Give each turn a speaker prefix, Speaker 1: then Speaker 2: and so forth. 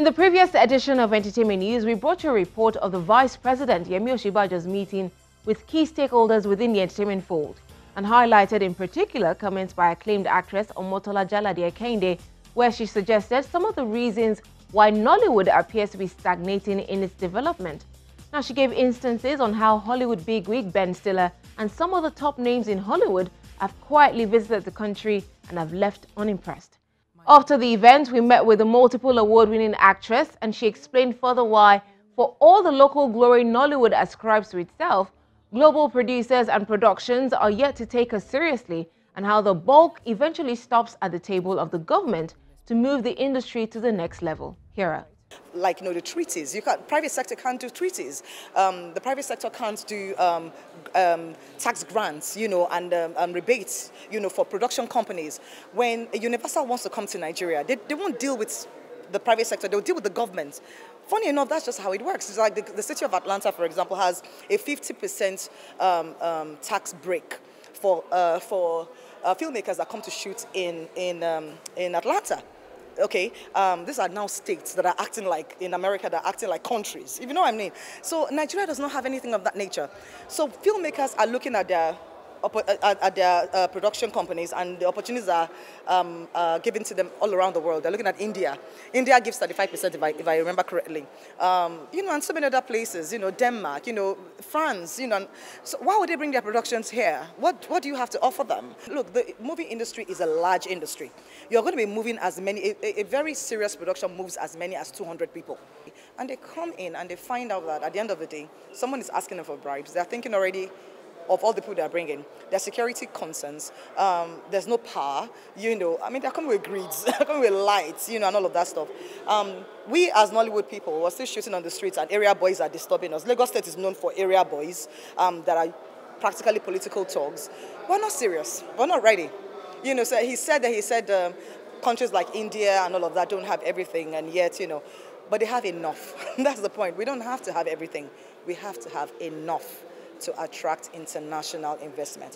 Speaker 1: In the previous edition of Entertainment News, we brought you a report of the Vice President Yemi Osinbajo's meeting with key stakeholders within the entertainment fold and highlighted in particular comments by acclaimed actress Omotola Jalade Ekehinde, where she suggested some of the reasons why Nollywood appears to be stagnating in its development. Now, she gave instances on how Hollywood bigwig Ben Stiller and some of the top names in Hollywood have quietly visited the country and have left unimpressed. After the event, we met with a multiple award-winning actress and she explained further why, for all the local glory Nollywood ascribes to itself, global producers and productions are yet to take us seriously and how the bulk eventually stops at the table of the government to move the industry to the next level. Here
Speaker 2: like you know the treaties. You can't, private sector can't do treaties. Um, the private sector can't do um, um, tax grants, you know, and um, um, rebates, you know, for production companies. When a Universal wants to come to Nigeria, they, they won't deal with the private sector. They'll deal with the government. Funny enough, that's just how it works. It's like the, the city of Atlanta, for example, has a 50% um, tax break for uh, for uh, filmmakers that come to shoot in in in Atlanta okay, um, these are now states that are acting like, in America, they're acting like countries, if you know what I mean. So Nigeria does not have anything of that nature. So filmmakers are looking at their at, their uh, production companies and the opportunities are um, uh, given to them all around the world. They're looking at India. India gives 35% if I, if I remember correctly. Um, you know, and so many other places, you know, Denmark, you know, France, you know. So why would they bring their productions here? What, what do you have to offer them? Look, the movie industry is a large industry. You're going to be moving as many, a, a very serious production moves as many as 200 people. And they come in and they find out that at the end of the day, someone is asking them for bribes. They're thinking already, of all the people they're bringing. There's security concerns. Um, there's no power. You know, I mean, they're coming with grids, they're coming with lights, you know, and all of that stuff. Um, we as Nollywood people, we're still shooting on the streets and area boys are disturbing us. Lagos State is known for area boys um, that are practically political talks. We're not serious. We're not ready. You know, so he said that he said um, countries like India and all of that don't have everything, and yet, you know, but they have enough. That's the point. We don't have to have everything. We have to have enough to attract international investment.